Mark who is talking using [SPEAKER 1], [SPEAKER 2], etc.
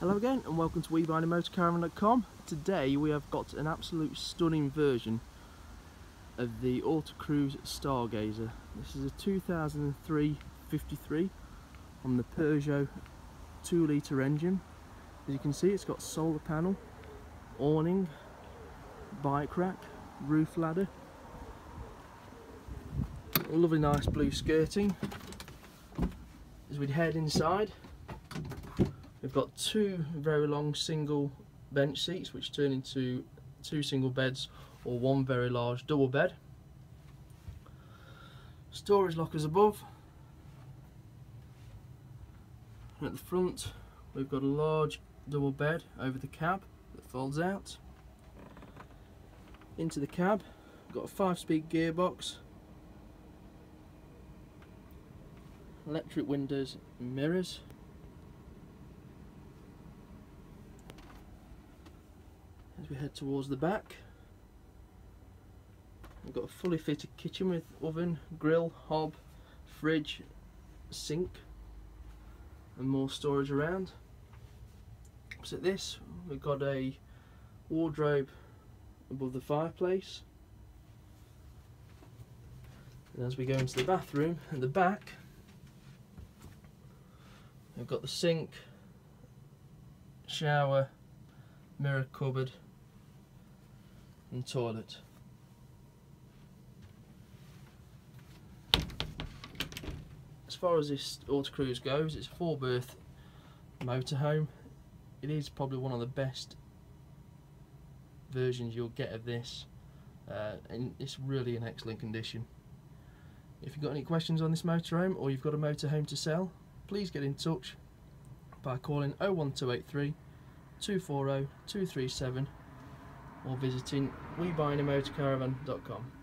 [SPEAKER 1] Hello again and welcome to WeBuyAnyMotorCaravan.com Today we have got an absolute stunning version of the Autocruise Stargazer. This is a 2003 53 on the Peugeot 2 litre engine. As you can see it's got solar panel, awning, bike rack, roof ladder, lovely nice blue skirting. As we head inside We've got two very long single bench seats which turn into two single beds or one very large double bed. Storage lockers above. And at the front we've got a large double bed over the cab that folds out. Into the cab, got a 5-speed gearbox, electric windows and mirrors we head towards the back. We've got a fully fitted kitchen with oven, grill, hob, fridge, sink and more storage around. Opposite this we've got a wardrobe above the fireplace. And as we go into the bathroom at the back we've got the sink shower mirror cupboard and toilet. As far as this Autocruise goes, it's a four berth motorhome. It is probably one of the best versions you'll get of this uh, and it's really in excellent condition. If you've got any questions on this motorhome or you've got a motorhome to sell, please get in touch by calling 01283 240 237 or visiting WeBuyAnyMotorCaravan.com.